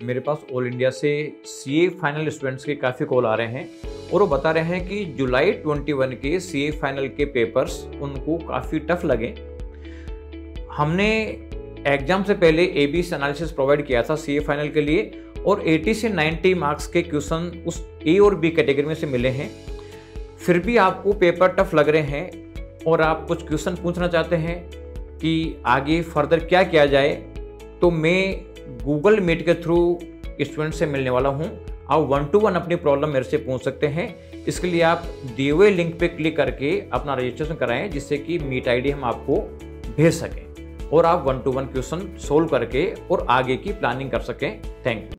मेरे पास all India से सीए फाइनल स्टूडेंट्स के काफ़ी कॉल आ रहे हैं और वो बता रहे हैं कि जुलाई 21 के सीए फाइनल के पेपर्स उनको काफ़ी टफ लगे। हमने एग्ज़ाम से पहले A B C analysis provide किया था सीए फाइनल के लिए और 80 से 90 मार्क्स के क्वेश्चन उस ए और बी कैटेगरी में से मिले हैं। फिर भी आपको पेपर टफ लग रहे हैं और आप कुछ क्वेश्चन पूछना चाहते हैं कि आगे फर्दर क्या किया जाए तो मैं गूगल मीट के थ्रू स्टूडेंट से मिलने वाला हूँ। आप वन टू वन अपनी प्रॉब्लम मेरे से पूछ सकते हैं। इसके लिए आप दिए हुए लिंक पे क्लिक करके अपना रजिस्ट्रेशन कराएँ, जिससे कि मीट आईडी हम आपको भेज सकें और आप one to one question solve करके और आगे की प्लानिंग कर सकें। Thank you.